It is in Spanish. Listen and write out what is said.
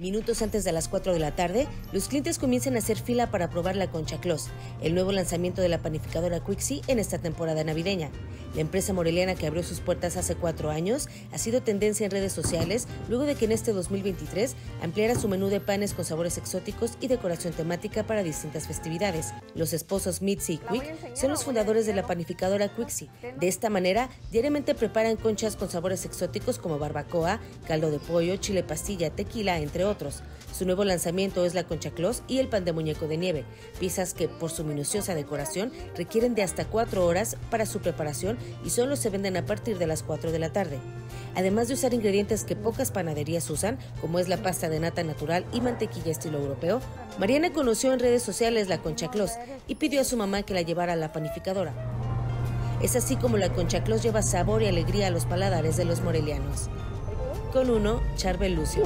Minutos antes de las 4 de la tarde, los clientes comienzan a hacer fila para probar la Concha Claus, el nuevo lanzamiento de la panificadora Quixi en esta temporada navideña. La empresa moreliana que abrió sus puertas hace cuatro años ha sido tendencia en redes sociales luego de que en este 2023 ampliara su menú de panes con sabores exóticos y decoración temática para distintas festividades. Los esposos Mitzi y Quick son los fundadores de la panificadora Quixi. De esta manera, diariamente preparan conchas con sabores exóticos como barbacoa, caldo de pollo, chile pastilla, tequila, entre otros Su nuevo lanzamiento es la concha Claus y el pan de muñeco de nieve, piezas que por su minuciosa decoración requieren de hasta cuatro horas para su preparación y solo se venden a partir de las 4 de la tarde. Además de usar ingredientes que pocas panaderías usan, como es la pasta de nata natural y mantequilla estilo europeo, Mariana conoció en redes sociales la concha Claus y pidió a su mamá que la llevara a la panificadora. Es así como la concha Claus lleva sabor y alegría a los paladares de los morelianos. Con uno, Charbel Lucio.